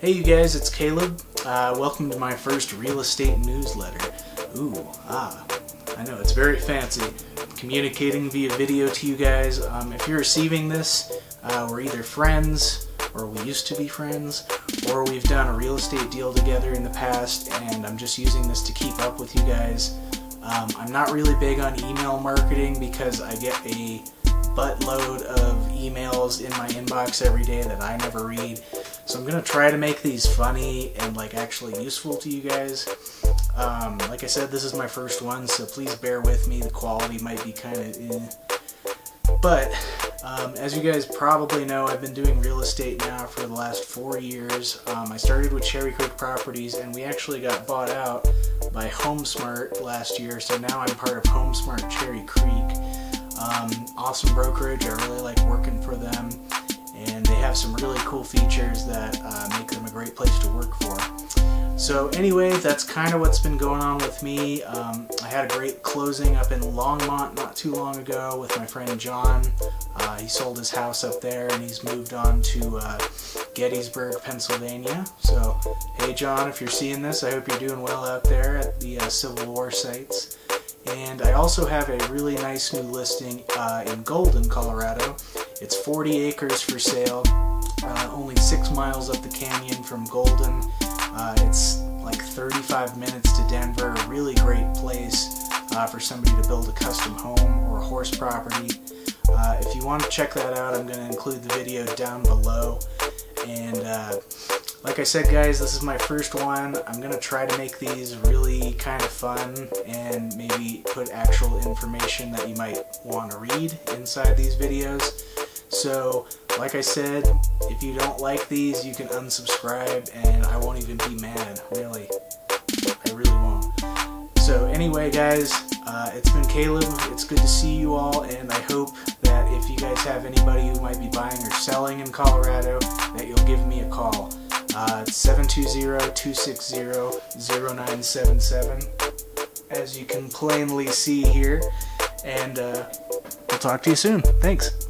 Hey you guys, it's Caleb. Uh, welcome to my first real estate newsletter. Ooh, ah, I know, it's very fancy. Communicating via video to you guys. Um, if you're receiving this, uh, we're either friends, or we used to be friends, or we've done a real estate deal together in the past, and I'm just using this to keep up with you guys. Um, I'm not really big on email marketing because I get a buttload of emails in my inbox every day that I never read. So I'm gonna try to make these funny and like actually useful to you guys. Um, like I said, this is my first one, so please bear with me. The quality might be kind of eh. But um, as you guys probably know, I've been doing real estate now for the last four years. Um, I started with Cherry Creek Properties and we actually got bought out by HomeSmart last year, so now I'm part of HomeSmart Cherry Creek. Um, awesome brokerage. I really like working for them, and they have some really cool features that uh, make them a great place to work for. So anyway, that's kind of what's been going on with me. Um, I had a great closing up in Longmont not too long ago with my friend John. Uh, he sold his house up there and he's moved on to uh, Gettysburg, Pennsylvania. So, hey John, if you're seeing this, I hope you're doing well out there at the uh, Civil War sites. And I also have a really nice new listing uh, in Golden, Colorado. It's 40 acres for sale, uh, only six miles up the canyon from Golden. Uh, it's like 35 minutes to Denver, a really great place uh, for somebody to build a custom home or horse property. Uh, if you want to check that out, I'm going to include the video down below. And uh, like I said guys, this is my first one. I'm going to try to make these really kind of fun and maybe put actual information that you might want to read inside these videos. So like I said, if you don't like these, you can unsubscribe and I won't even be mad, really. I really won't. So anyway guys, uh, it's been Caleb. It's good to see you all and I hope that if you guys have anybody who might be buying or selling in Colorado, that you'll give me a call. Uh, 720-260-0977 as you can plainly see here. And uh, we'll talk to you soon. Thanks.